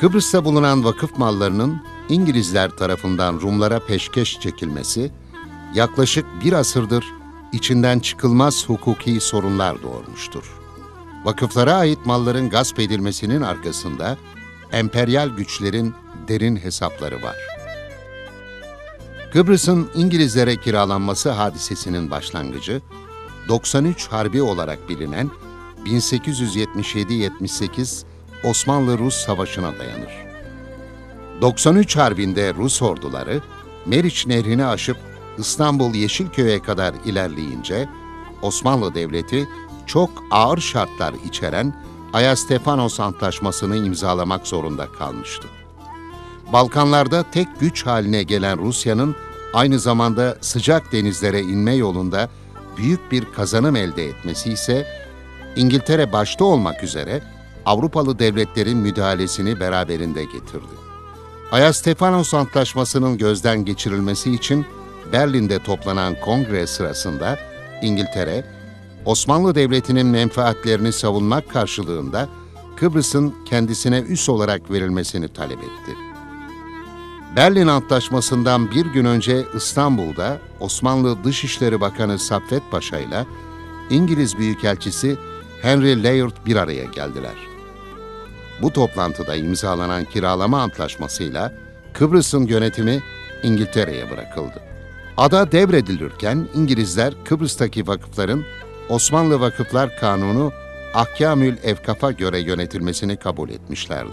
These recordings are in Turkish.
Kıbrıs'ta bulunan vakıf mallarının İngilizler tarafından Rumlara peşkeş çekilmesi, yaklaşık bir asırdır içinden çıkılmaz hukuki sorunlar doğurmuştur. Vakıflara ait malların gasp edilmesinin arkasında emperyal güçlerin derin hesapları var. Kıbrıs'ın İngilizlere kiralanması hadisesinin başlangıcı, 93 Harbi olarak bilinen 1877-78 Osmanlı-Rus Savaşı'na dayanır. 93 Harbi'nde Rus orduları Meriç Nehri'ni aşıp İstanbul Yeşilköy'e kadar ilerleyince Osmanlı Devleti çok ağır şartlar içeren Ayastefanos Antlaşması'nı imzalamak zorunda kalmıştı. Balkanlarda tek güç haline gelen Rusya'nın aynı zamanda sıcak denizlere inme yolunda büyük bir kazanım elde etmesi ise İngiltere başta olmak üzere Avrupalı devletlerin müdahalesini beraberinde getirdi. Ayastefanos Antlaşması'nın gözden geçirilmesi için Berlin'de toplanan kongre sırasında İngiltere, Osmanlı Devleti'nin menfaatlerini savunmak karşılığında Kıbrıs'ın kendisine üs olarak verilmesini talep etti. Berlin Antlaşması'ndan bir gün önce İstanbul'da Osmanlı Dışişleri Bakanı Saffet Paşa ile İngiliz Büyükelçisi Henry Layard bir araya geldiler. Bu toplantıda imzalanan kiralama antlaşmasıyla Kıbrıs'ın yönetimi İngiltere'ye bırakıldı. Ada devredilirken İngilizler Kıbrıs'taki vakıfların Osmanlı Vakıflar Kanunu Ahkamül Evkaf'a göre yönetilmesini kabul etmişlerdi.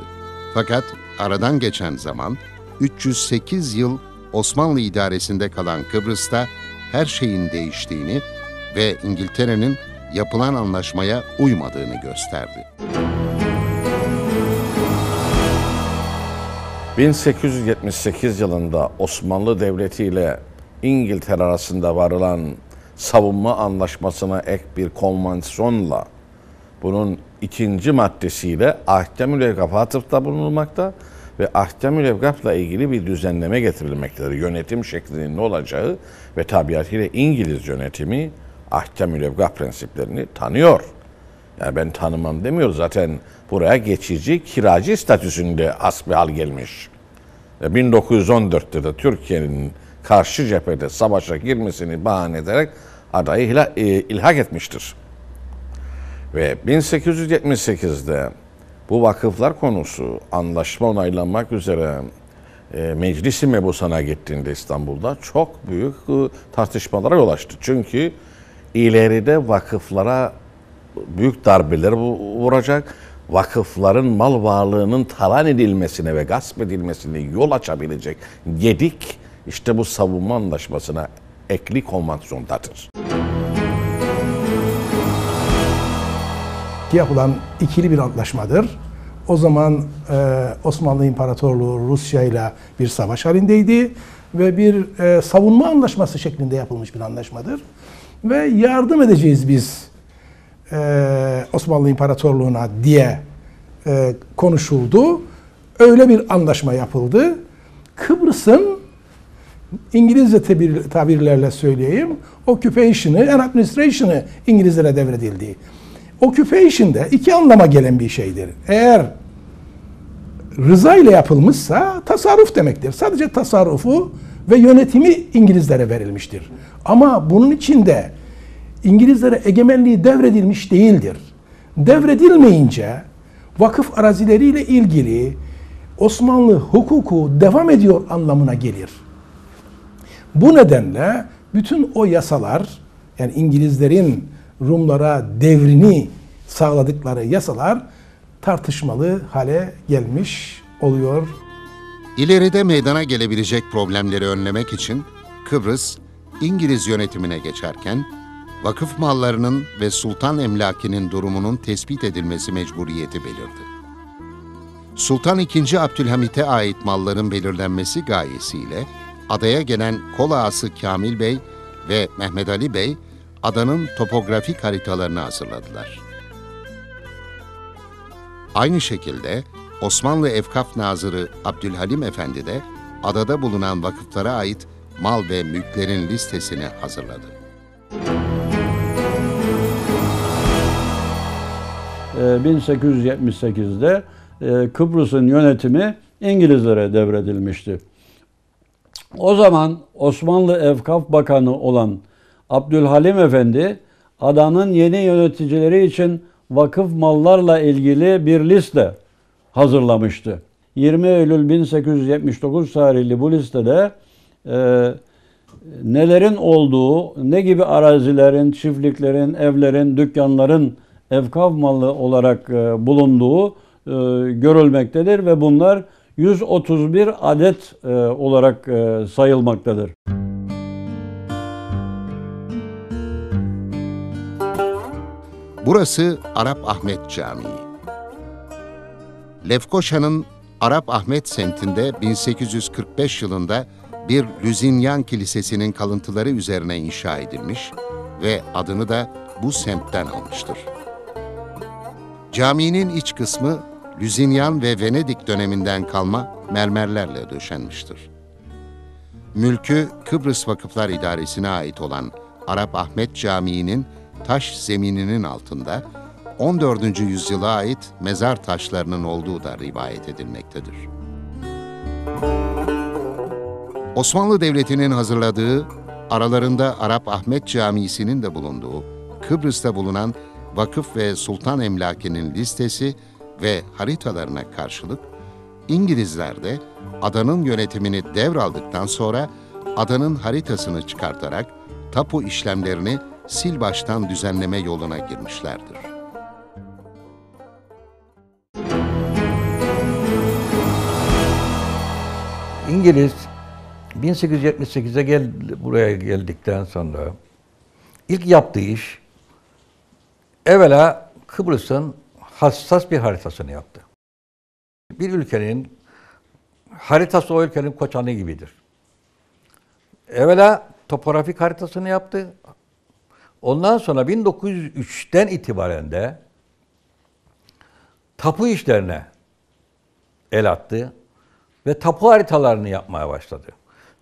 Fakat aradan geçen zaman 308 yıl Osmanlı idaresinde kalan Kıbrıs'ta her şeyin değiştiğini ve İngiltere'nin yapılan anlaşmaya uymadığını gösterdi. 1878 yılında Osmanlı Devleti ile İngiltere arasında varılan savunma anlaşmasına ek bir konvansiyonla bunun ikinci maddesiyle ahkam-ül evgafa atıfta bulunulmakta ve ahkam-ül evgafla ilgili bir düzenleme getirilmektedir. Yönetim şeklinin ne olacağı ve tabiatıyla İngiliz yönetimi ahkam-ül evgaf prensiplerini tanıyor. Yani ben tanımam demiyor zaten buraya geçici kiracı statüsünde asbihal gelmiş. 1914'te de Türkiye'nin karşı cephede savaşa girmesini bahane ederek adayı e, ilhak etmiştir. Ve 1878'de bu vakıflar konusu anlaşma onaylanmak üzere e, Meclisi Mebusan'a gittiğinde İstanbul'da çok büyük e, tartışmalara yol açtı. Çünkü ileride vakıflara büyük darbeler vuracak vakıfların mal varlığının talan edilmesine ve gasp edilmesine yol açabilecek gedik işte bu savunma anlaşmasına ekli konvansiyondadır. Yapılan ikili bir antlaşmadır. O zaman e, Osmanlı İmparatorluğu Rusya ile bir savaş halindeydi ve bir e, savunma anlaşması şeklinde yapılmış bir anlaşmadır. Ve yardım edeceğiz biz e, Osmanlı İmparatorluğu'na diye e, konuşuldu. Öyle bir anlaşma yapıldı. Kıbrıs'ın İngilizce tabir, tabirlerle söyleyeyim, occupation'ı and administration'ı İngilizlere devredildi. Occupation de iki anlama gelen bir şeydir. Eğer rıza ile yapılmışsa tasarruf demektir. Sadece tasarrufu ve yönetimi İngilizlere verilmiştir. Ama bunun içinde İngilizlere egemenliği devredilmiş değildir. Devredilmeyince vakıf arazileriyle ilgili Osmanlı hukuku devam ediyor anlamına gelir. Bu nedenle bütün o yasalar yani İngilizlerin Rumlara devrini sağladıkları yasalar tartışmalı hale gelmiş oluyor. İleride meydana gelebilecek problemleri önlemek için Kıbrıs İngiliz yönetimine geçerken vakıf mallarının ve sultan emlakinin durumunun tespit edilmesi mecburiyeti belirdi. Sultan II. Abdülhamit'e ait malların belirlenmesi gayesiyle adaya gelen kol ağası Kamil Bey ve Mehmet Ali Bey adanın topografik haritalarını hazırladılar. Aynı şekilde Osmanlı Efkaf Nazırı Abdülhalim Efendi de adada bulunan vakıflara ait mal ve mülklerin listesini hazırladı. 1878'de e, Kıbrıs'ın yönetimi İngilizlere devredilmişti. O zaman Osmanlı Evkaf Bakanı olan Abdülhalim Efendi adanın yeni yöneticileri için vakıf mallarla ilgili bir liste hazırlamıştı. 20 Eylül 1879 tarihli bu listede e, nelerin olduğu, ne gibi arazilerin, çiftliklerin, evlerin, dükkanların evkaf malı olarak e, bulunduğu e, görülmektedir ve bunlar 131 adet e, olarak sayılmaktadır. Burası Arap Ahmet Camii. Lefkoşa'nın Arap Ahmet semtinde 1845 yılında bir Lüzinyan Kilisesi'nin kalıntıları üzerine inşa edilmiş ve adını da bu semtten almıştır. Caminin iç kısmı Lüzinyan ve Venedik döneminden kalma mermerlerle döşenmiştir. Mülkü Kıbrıs Vakıflar İdaresi'ne ait olan Arap Ahmet Camii'nin taş zemininin altında 14. yüzyıla ait mezar taşlarının olduğu da rivayet edilmektedir. Osmanlı Devleti'nin hazırladığı, aralarında Arap Ahmet Camii'sinin de bulunduğu, Kıbrıs'ta bulunan vakıf ve sultan emlakinin listesi ve haritalarına karşılık, İngilizler de adanın yönetimini devraldıktan sonra adanın haritasını çıkartarak tapu işlemlerini sil baştan düzenleme yoluna girmişlerdir. İngiliz 1878'e gel, buraya geldikten sonra ilk yaptığı iş evvela Kıbrıs'ın hassas bir haritasını yaptı. Bir ülkenin haritası o ülkenin koçanı gibidir. Evvela topografik haritasını yaptı. Ondan sonra 1903'ten itibaren de tapu işlerine el attı ve tapu haritalarını yapmaya başladı.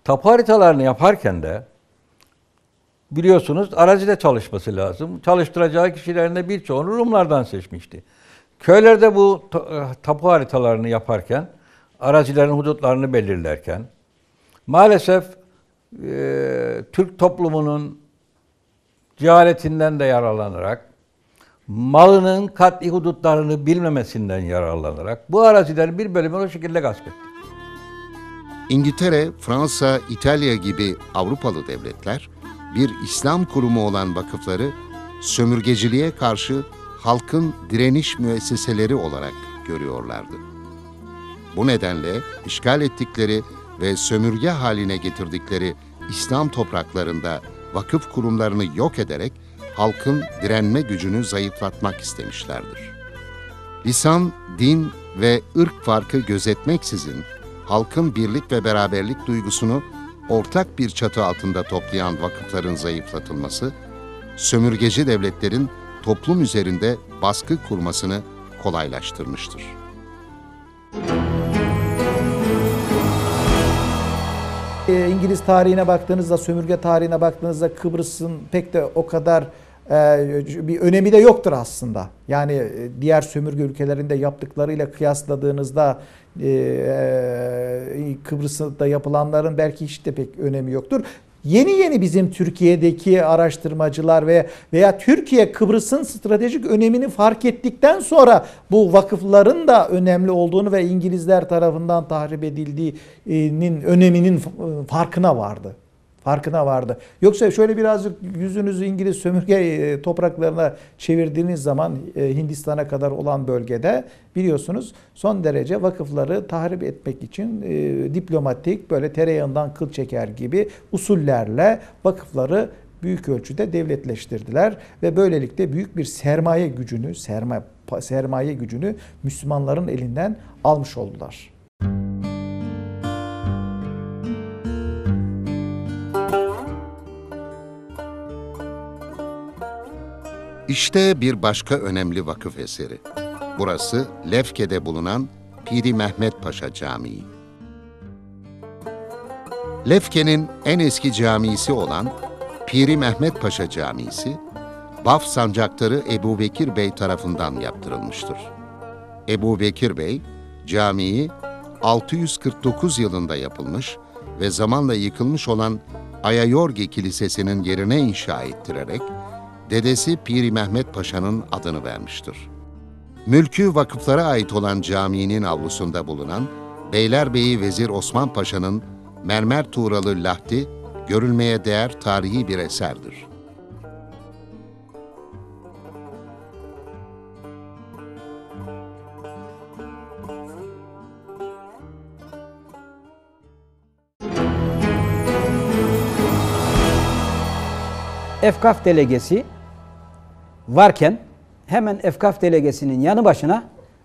Tapu haritalarını yaparken de biliyorsunuz arazide çalışması lazım. Çalıştıracağı kişilerin de birçoğunu Rumlardan seçmişti. Köylerde bu ta- tapu haritalarını yaparken, arazilerin hudutlarını belirlerken, maalesef e, Türk toplumunun cehaletinden de yararlanarak, malının kat'i hudutlarını bilmemesinden yararlanarak bu arazilerin bir bölümünü o şekilde gasp etti. İngiltere, Fransa, İtalya gibi Avrupalı devletler bir İslam kurumu olan vakıfları sömürgeciliğe karşı halkın direniş müesseseleri olarak görüyorlardı. Bu nedenle işgal ettikleri ve sömürge haline getirdikleri İslam topraklarında vakıf kurumlarını yok ederek halkın direnme gücünü zayıflatmak istemişlerdir. Lisan, din ve ırk farkı gözetmeksizin halkın birlik ve beraberlik duygusunu ortak bir çatı altında toplayan vakıfların zayıflatılması, sömürgeci devletlerin toplum üzerinde baskı kurmasını kolaylaştırmıştır. E, İngiliz tarihine baktığınızda, sömürge tarihine baktığınızda Kıbrıs'ın pek de o kadar e, bir önemi de yoktur aslında. Yani e, diğer sömürge ülkelerinde yaptıklarıyla kıyasladığınızda e, e, Kıbrıs'ta yapılanların belki hiç de pek önemi yoktur. Yeni yeni bizim Türkiye'deki araştırmacılar ve veya Türkiye Kıbrıs'ın stratejik önemini fark ettikten sonra bu vakıfların da önemli olduğunu ve İngilizler tarafından tahrip edildiğinin öneminin farkına vardı. Farkına vardı. Yoksa şöyle birazcık yüzünüzü İngiliz sömürge e, topraklarına çevirdiğiniz zaman e, Hindistan'a kadar olan bölgede biliyorsunuz son derece vakıfları tahrip etmek için e, diplomatik böyle tereyağından kıl çeker gibi usullerle vakıfları büyük ölçüde devletleştirdiler ve böylelikle büyük bir sermaye gücünü, sermaye, sermaye gücünü Müslümanların elinden almış oldular. İşte bir başka önemli vakıf eseri. Burası Lefke'de bulunan Piri Mehmet Paşa Camii. Lefke'nin en eski camisi olan Piri Mehmet Paşa Camisi, Baf Sancaktarı Ebu Bekir Bey tarafından yaptırılmıştır. Ebu Bekir Bey, camiyi 649 yılında yapılmış ve zamanla yıkılmış olan Ayayorgi Kilisesi'nin yerine inşa ettirerek dedesi Piri Mehmet Paşa'nın adını vermiştir. Mülkü vakıflara ait olan caminin avlusunda bulunan Beylerbeyi Vezir Osman Paşa'nın mermer tuğralı lahti görülmeye değer tarihi bir eserdir. Efkaf delegesi varken hemen Efkaf delegesinin yanı başına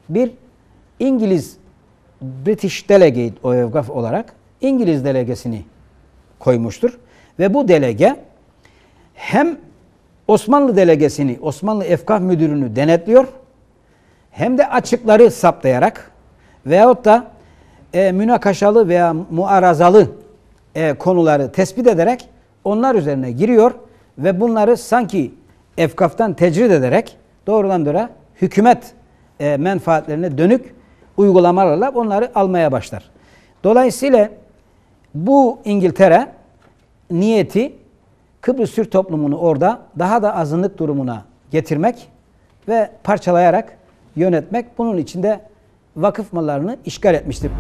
bir İngiliz British Delegate o Efkaf olarak İngiliz delegesini koymuştur. Ve bu delege hem Osmanlı delegesini, Osmanlı Efkaf Müdürünü denetliyor hem de açıkları saptayarak veyahut da e, münakaşalı veya muarazalı e, konuları tespit ederek onlar üzerine giriyor ve bunları sanki efkaftan tecrid ederek doğrudan doğruya hükümet e, menfaatlerine dönük uygulamalarla onları almaya başlar. Dolayısıyla bu İngiltere niyeti Kıbrıs Türk toplumunu orada daha da azınlık durumuna getirmek ve parçalayarak yönetmek bunun içinde vakıf mallarını işgal etmiştir.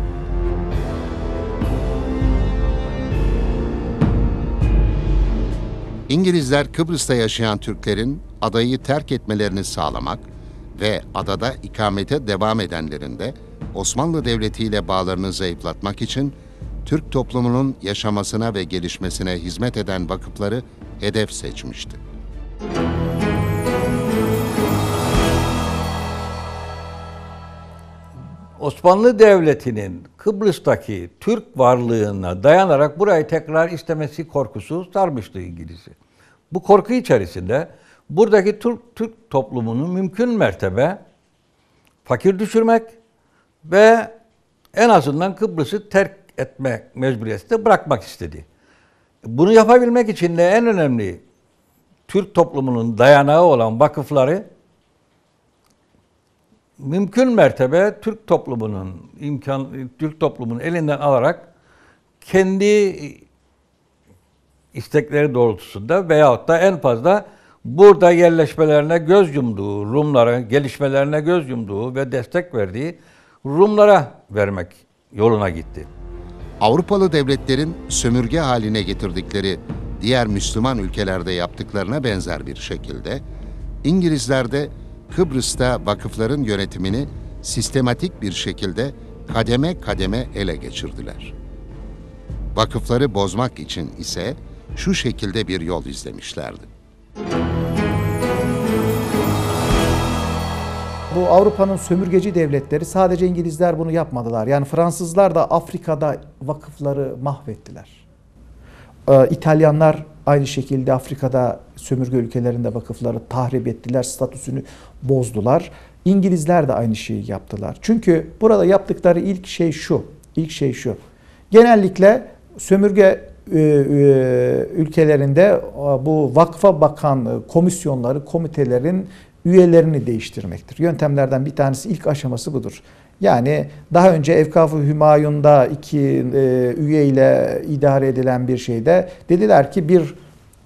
İngilizler Kıbrıs'ta yaşayan Türklerin adayı terk etmelerini sağlamak ve adada ikamete devam edenlerin de Osmanlı Devleti ile bağlarını zayıflatmak için Türk toplumunun yaşamasına ve gelişmesine hizmet eden vakıfları hedef seçmişti. Osmanlı Devleti'nin Kıbrıs'taki Türk varlığına dayanarak burayı tekrar istemesi korkusu sarmıştı İngiliz'i. Bu korku içerisinde buradaki Türk, Türk toplumunu mümkün mertebe fakir düşürmek ve en azından Kıbrıs'ı terk etmek mecburiyetinde bırakmak istedi. Bunu yapabilmek için de en önemli Türk toplumunun dayanağı olan vakıfları mümkün mertebe Türk toplumunun imkan Türk toplumunun elinden alarak kendi istekleri doğrultusunda veyahut da en fazla burada yerleşmelerine göz yumduğu, Rumların gelişmelerine göz yumduğu ve destek verdiği Rumlara vermek yoluna gitti. Avrupalı devletlerin sömürge haline getirdikleri diğer Müslüman ülkelerde yaptıklarına benzer bir şekilde İngilizler de Kıbrıs'ta vakıfların yönetimini sistematik bir şekilde kademe kademe ele geçirdiler. Vakıfları bozmak için ise şu şekilde bir yol izlemişlerdi. Bu Avrupa'nın sömürgeci devletleri sadece İngilizler bunu yapmadılar. Yani Fransızlar da Afrika'da vakıfları mahvettiler. Ee, İtalyanlar aynı şekilde Afrika'da sömürge ülkelerinde vakıfları tahrip ettiler, statüsünü bozdular. İngilizler de aynı şeyi yaptılar. Çünkü burada yaptıkları ilk şey şu, ilk şey şu. Genellikle sömürge e, e, ülkelerinde e, bu vakfa bakan komisyonları, komitelerin üyelerini değiştirmektir. Yöntemlerden bir tanesi ilk aşaması budur. Yani daha önce Evkaf-ı Hümayun'da iki e, üye ile idare edilen bir şeyde dediler ki bir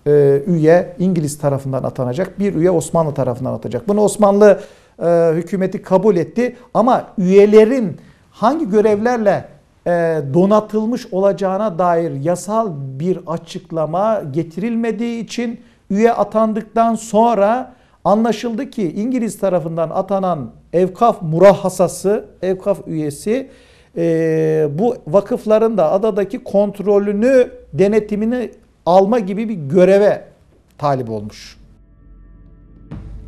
e, üye İngiliz tarafından atanacak, bir üye Osmanlı tarafından atacak. Bunu Osmanlı e, hükümeti kabul etti ama üyelerin hangi görevlerle e, donatılmış olacağına dair yasal bir açıklama getirilmediği için üye atandıktan sonra anlaşıldı ki İngiliz tarafından atanan evkaf murahhasası, evkaf üyesi e, bu vakıfların da adadaki kontrolünü, denetimini alma gibi bir göreve talip olmuş.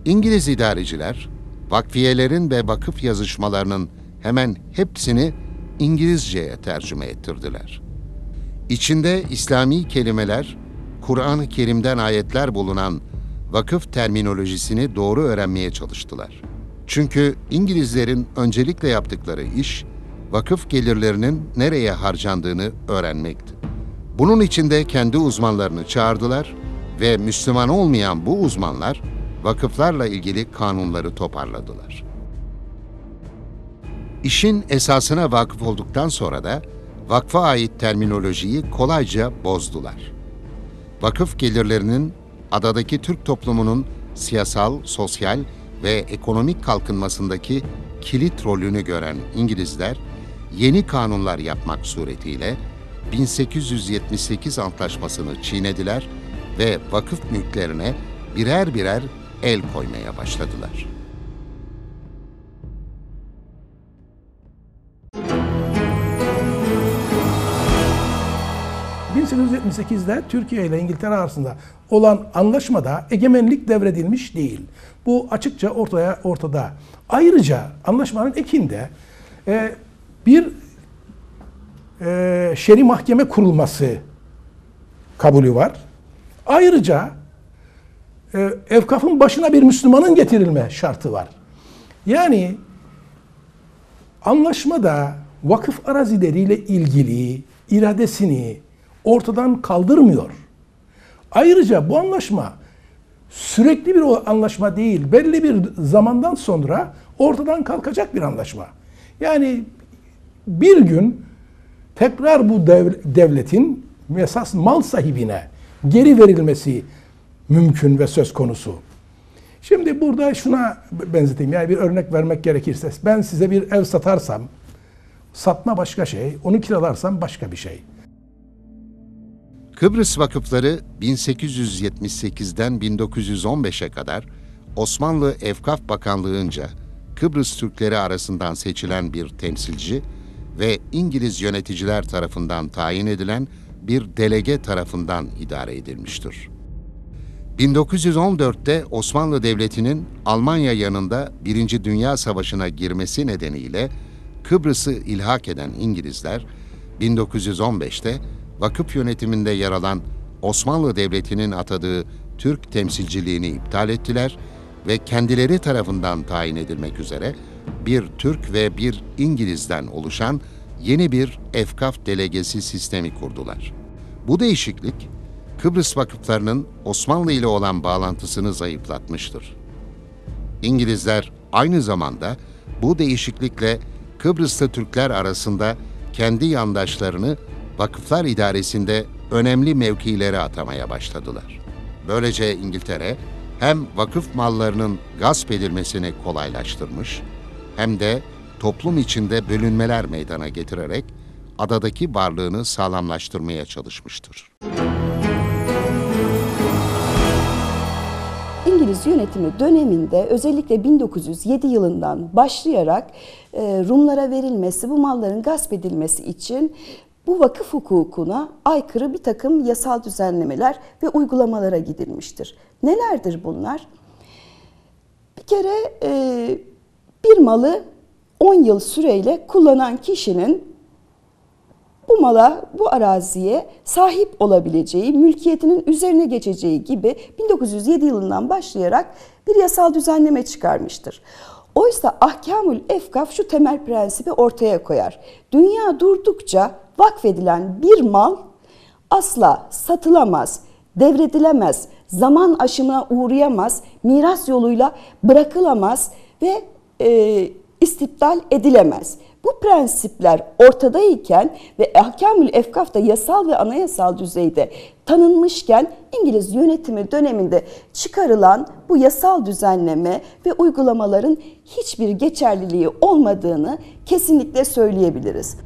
İngiliz idareciler, vakfiyelerin ve vakıf yazışmalarının hemen hepsini İngilizceye tercüme ettirdiler. İçinde İslami kelimeler, Kur'an-ı Kerim'den ayetler bulunan vakıf terminolojisini doğru öğrenmeye çalıştılar. Çünkü İngilizlerin öncelikle yaptıkları iş, vakıf gelirlerinin nereye harcandığını öğrenmekti. Bunun için de kendi uzmanlarını çağırdılar ve Müslüman olmayan bu uzmanlar vakıflarla ilgili kanunları toparladılar. İşin esasına vakıf olduktan sonra da vakfa ait terminolojiyi kolayca bozdular. Vakıf gelirlerinin adadaki Türk toplumunun siyasal, sosyal ve ekonomik kalkınmasındaki kilit rolünü gören İngilizler yeni kanunlar yapmak suretiyle 1878 antlaşmasını çiğnediler ve vakıf mülklerine birer birer el koymaya başladılar. ...1878'de Türkiye ile İngiltere arasında olan anlaşmada egemenlik devredilmiş değil. Bu açıkça ortaya ortada. Ayrıca anlaşmanın ekinde e, bir e, şer'i mahkeme kurulması kabulü var. Ayrıca e, evkafın başına bir Müslümanın getirilme şartı var. Yani anlaşmada vakıf arazileriyle ilgili iradesini ortadan kaldırmıyor. Ayrıca bu anlaşma sürekli bir anlaşma değil, belli bir zamandan sonra ortadan kalkacak bir anlaşma. Yani bir gün tekrar bu dev- devletin esas mal sahibine geri verilmesi mümkün ve söz konusu. Şimdi burada şuna benzeteyim. Yani bir örnek vermek gerekirse ben size bir ev satarsam satma başka şey, onu kiralarsam başka bir şey. Kıbrıs vakıfları 1878'den 1915'e kadar Osmanlı Evkaf Bakanlığı'nca Kıbrıs Türkleri arasından seçilen bir temsilci ve İngiliz yöneticiler tarafından tayin edilen bir delege tarafından idare edilmiştir. 1914'te Osmanlı Devleti'nin Almanya yanında Birinci Dünya Savaşı'na girmesi nedeniyle Kıbrıs'ı ilhak eden İngilizler, 1915'te vakıf yönetiminde yer alan Osmanlı Devleti'nin atadığı Türk temsilciliğini iptal ettiler ve kendileri tarafından tayin edilmek üzere bir Türk ve bir İngiliz'den oluşan yeni bir efkaf delegesi sistemi kurdular. Bu değişiklik, Kıbrıs vakıflarının Osmanlı ile olan bağlantısını zayıflatmıştır. İngilizler aynı zamanda bu değişiklikle Kıbrıs'ta Türkler arasında kendi yandaşlarını vakıflar idaresinde önemli mevkilere atamaya başladılar. Böylece İngiltere hem vakıf mallarının gasp edilmesini kolaylaştırmış hem de toplum içinde bölünmeler meydana getirerek adadaki varlığını sağlamlaştırmaya çalışmıştır. İngiliz yönetimi döneminde özellikle 1907 yılından başlayarak e, Rumlara verilmesi, bu malların gasp edilmesi için bu vakıf hukukuna aykırı bir takım yasal düzenlemeler ve uygulamalara gidilmiştir. Nelerdir bunlar? Bir kere e, bir malı 10 yıl süreyle kullanan kişinin bu mala, bu araziye sahip olabileceği, mülkiyetinin üzerine geçeceği gibi 1907 yılından başlayarak bir yasal düzenleme çıkarmıştır. Oysa ahkamül efkaf şu temel prensibi ortaya koyar. Dünya durdukça vakfedilen bir mal asla satılamaz, devredilemez, zaman aşımına uğrayamaz, miras yoluyla bırakılamaz ve e, istiptal edilemez. Bu prensipler ortadayken ve ahkamül efkaf da yasal ve anayasal düzeyde tanınmışken İngiliz yönetimi döneminde çıkarılan bu yasal düzenleme ve uygulamaların hiçbir geçerliliği olmadığını kesinlikle söyleyebiliriz.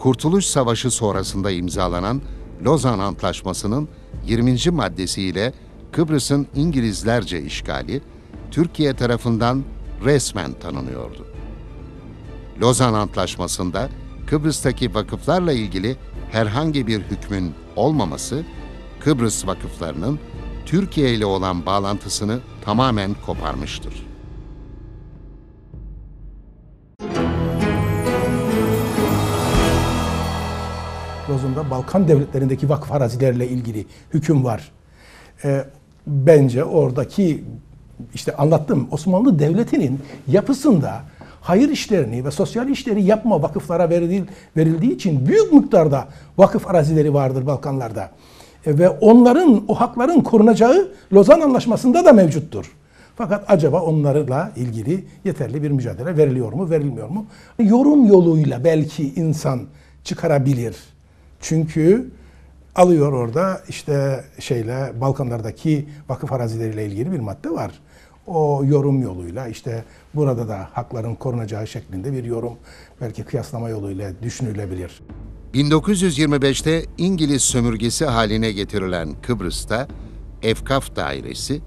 Kurtuluş Savaşı sonrasında imzalanan Lozan Antlaşması'nın 20. maddesiyle Kıbrıs'ın İngilizlerce işgali Türkiye tarafından resmen tanınıyordu. Lozan Antlaşması'nda Kıbrıs'taki vakıflarla ilgili herhangi bir hükmün olmaması, Kıbrıs vakıflarının Türkiye ile olan bağlantısını tamamen koparmıştır. Lozan'da Balkan devletlerindeki vakıf arazilerle ilgili hüküm var. Ee, bence oradaki işte anlattım Osmanlı Devleti'nin yapısında hayır işlerini ve sosyal işleri yapma vakıflara veril, verildiği için büyük miktarda vakıf arazileri vardır Balkanlarda. E, ve onların o hakların korunacağı Lozan Anlaşması'nda da mevcuttur. Fakat acaba onlarla ilgili yeterli bir mücadele veriliyor mu, verilmiyor mu? Yorum yoluyla belki insan çıkarabilir. Çünkü alıyor orada işte şeyle Balkanlardaki vakıf arazileriyle ilgili bir madde var. O yorum yoluyla işte burada da hakların korunacağı şeklinde bir yorum belki kıyaslama yoluyla düşünülebilir. 1925'te İngiliz sömürgesi haline getirilen Kıbrıs'ta Efkaf Dairesi,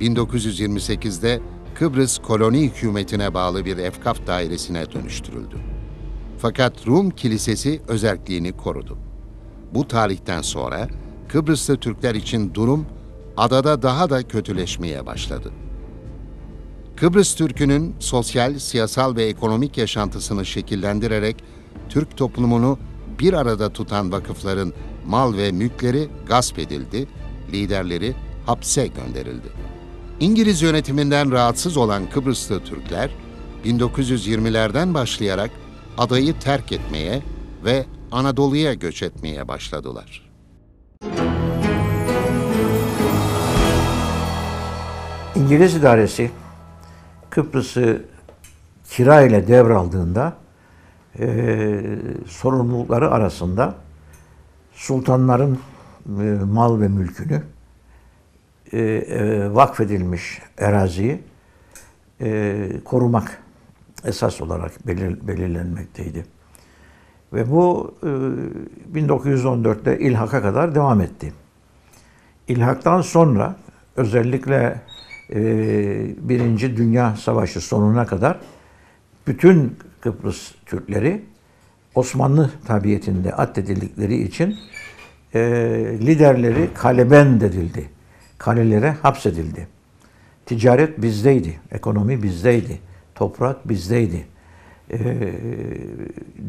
1928'de Kıbrıs Koloni Hükümeti'ne bağlı bir Efkaf Dairesi'ne dönüştürüldü. Fakat Rum Kilisesi özerkliğini korudu. Bu tarihten sonra Kıbrıslı Türkler için durum adada daha da kötüleşmeye başladı. Kıbrıs Türk'ünün sosyal, siyasal ve ekonomik yaşantısını şekillendirerek Türk toplumunu bir arada tutan vakıfların mal ve mülkleri gasp edildi, liderleri hapse gönderildi. İngiliz yönetiminden rahatsız olan Kıbrıslı Türkler 1920'lerden başlayarak adayı terk etmeye ve Anadolu'ya göç etmeye başladılar. İngiliz idaresi Kıbrıs'ı kira ile devraldığında e, sorumlulukları arasında sultanların e, mal ve mülkünü e, e, vakfedilmiş araziyi e, korumak esas olarak belir, belirlenmekteydi. Ve bu e, 1914'te ilhaka kadar devam etti. İlhaktan sonra özellikle e, Birinci Dünya Savaşı sonuna kadar bütün Kıbrıs Türkleri Osmanlı tabiyetinde addedildikleri için e, liderleri kalebend edildi. Kalelere hapsedildi. Ticaret bizdeydi, ekonomi bizdeydi, toprak bizdeydi. E,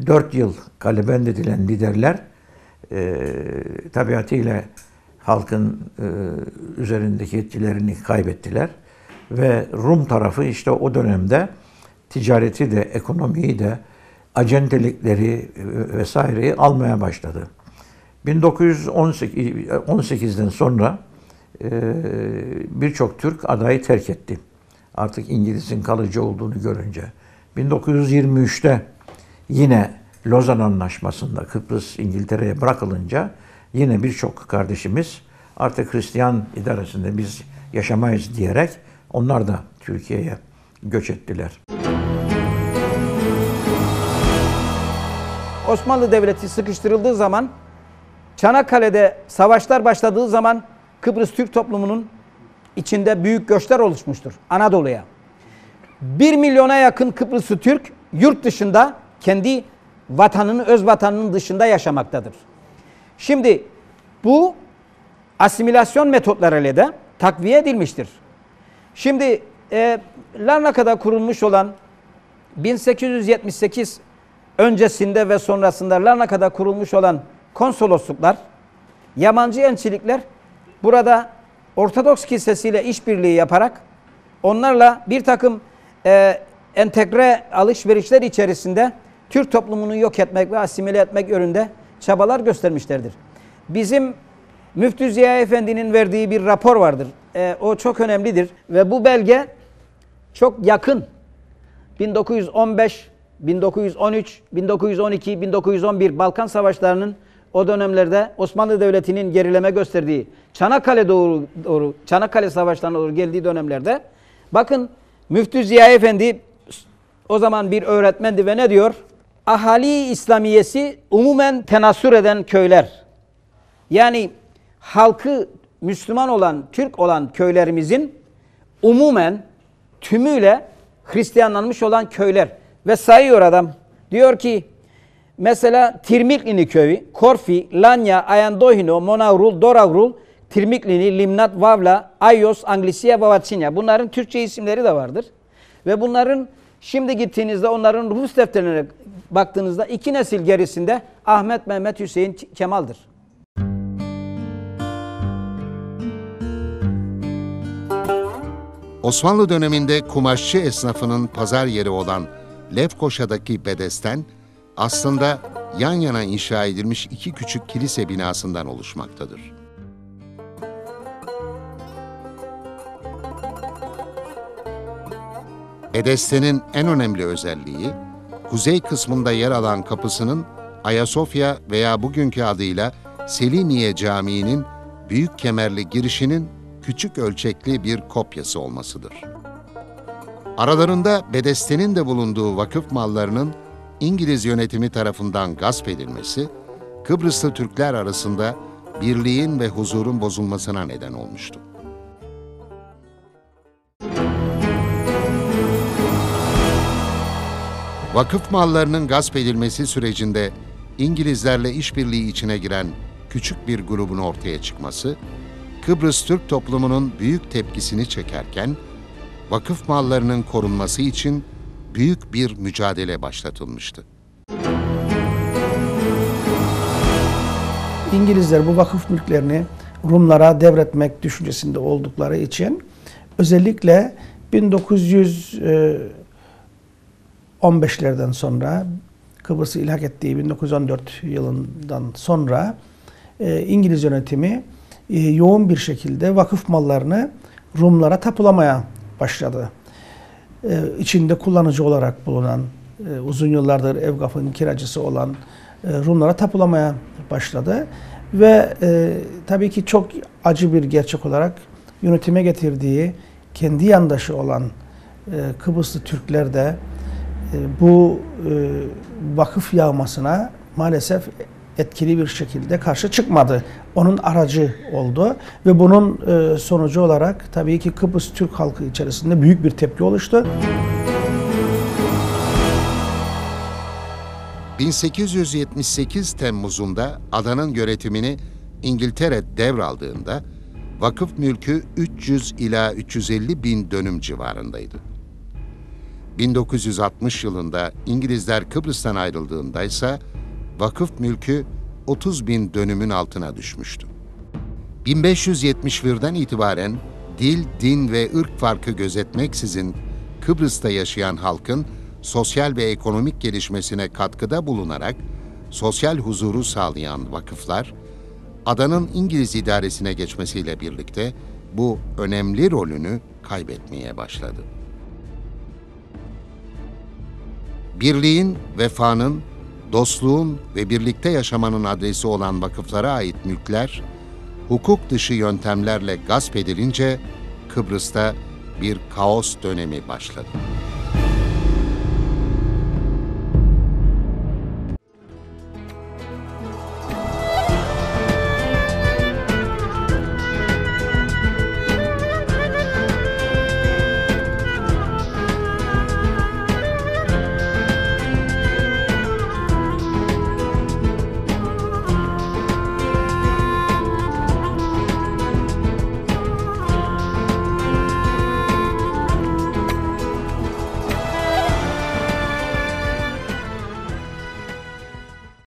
dört yıl kalebend edilen liderler e, tabiatıyla halkın e, üzerindeki etkilerini kaybettiler. Ve Rum tarafı işte o dönemde ticareti de, ekonomiyi de, acentelikleri e, vesaireyi almaya başladı. 1918'den sonra birçok Türk adayı terk etti. Artık İngiliz'in kalıcı olduğunu görünce. 1923'te yine Lozan Anlaşması'nda Kıbrıs İngiltere'ye bırakılınca yine birçok kardeşimiz artık Hristiyan idaresinde biz yaşamayız diyerek onlar da Türkiye'ye göç ettiler. Osmanlı Devleti sıkıştırıldığı zaman Çanakkale'de savaşlar başladığı zaman Kıbrıs Türk toplumunun içinde büyük göçler oluşmuştur Anadolu'ya. 1 milyona yakın Kıbrıslı Türk yurt dışında kendi vatanının, öz vatanının dışında yaşamaktadır. Şimdi bu asimilasyon metotlarıyla da takviye edilmiştir. Şimdi e, Larnaka'da kurulmuş olan 1878 öncesinde ve sonrasında Larnaka'da kurulmuş olan konsolosluklar, yabancı elçilikler burada Ortodoks kilisesiyle işbirliği yaparak onlarla bir takım e, entegre alışverişler içerisinde Türk toplumunu yok etmek ve asimile etmek yönünde çabalar göstermişlerdir. Bizim Müftü Ziya Efendi'nin verdiği bir rapor vardır. E, o çok önemlidir ve bu belge çok yakın 1915, 1913, 1912, 1911 Balkan Savaşları'nın o dönemlerde Osmanlı Devleti'nin gerileme gösterdiği Çanakkale doğru, doğru Çanakkale Savaşları'na doğru geldiği dönemlerde bakın Müftü Ziya Efendi o zaman bir öğretmendi ve ne diyor? Ahali İslamiyesi umumen tenasür eden köyler. Yani halkı Müslüman olan, Türk olan köylerimizin umumen tümüyle Hristiyanlanmış olan köyler. Ve sayıyor adam. Diyor ki mesela Tirmiklini köyü, Korfi, Lanya, Ayandohino, Monavrul, Doravrul, Tirmiklini, Limnat, Vavla, Ayos, Anglisiya, Vavatsinya. Bunların Türkçe isimleri de vardır. Ve bunların şimdi gittiğinizde onların Rus defterlerine baktığınızda iki nesil gerisinde Ahmet, Mehmet, Hüseyin, Kemal'dir. Osmanlı döneminde kumaşçı esnafının pazar yeri olan Lefkoşa'daki Bedesten aslında yan yana inşa edilmiş iki küçük kilise binasından oluşmaktadır. Bedesten'in en önemli özelliği, kuzey kısmında yer alan kapısının Ayasofya veya bugünkü adıyla Selimiye Camii'nin büyük kemerli girişinin küçük ölçekli bir kopyası olmasıdır. Aralarında Bedesten'in de bulunduğu vakıf mallarının İngiliz yönetimi tarafından gasp edilmesi, Kıbrıslı Türkler arasında birliğin ve huzurun bozulmasına neden olmuştu. Vakıf mallarının gasp edilmesi sürecinde İngilizlerle işbirliği içine giren küçük bir grubun ortaya çıkması, Kıbrıs Türk toplumunun büyük tepkisini çekerken, vakıf mallarının korunması için büyük bir mücadele başlatılmıştı. İngilizler bu vakıf mülklerini Rumlara devretmek düşüncesinde oldukları için özellikle 1915'lerden sonra Kıbrıs'ı ilhak ettiği 1914 yılından sonra e, İngiliz yönetimi e, yoğun bir şekilde vakıf mallarını Rumlara tapulamaya başladı. E, içinde kullanıcı olarak bulunan, e, uzun yıllardır Evgaf'ın kiracısı olan e, Rumlara tapulamaya başladı. Ve e, tabii ki çok acı bir gerçek olarak yönetime getirdiği kendi yandaşı olan e, Kıbrıslı Türkler de bu e, vakıf yağmasına maalesef etkili bir şekilde karşı çıkmadı. Onun aracı oldu ve bunun e, sonucu olarak tabii ki Kıbrıs Türk halkı içerisinde büyük bir tepki oluştu. 1878 Temmuz'unda adanın yönetimini İngiltere devraldığında vakıf mülkü 300 ila 350 bin dönüm civarındaydı. 1960 yılında İngilizler Kıbrıs'tan ayrıldığında ise vakıf mülkü 30 bin dönümün altına düşmüştü. 1571'den itibaren dil, din ve ırk farkı gözetmeksizin Kıbrıs'ta yaşayan halkın sosyal ve ekonomik gelişmesine katkıda bulunarak sosyal huzuru sağlayan vakıflar, adanın İngiliz idaresine geçmesiyle birlikte bu önemli rolünü kaybetmeye başladı. Birliğin, vefanın, dostluğun ve birlikte yaşamanın adresi olan vakıflara ait mülkler, hukuk dışı yöntemlerle gasp edilince Kıbrıs'ta bir kaos dönemi başladı.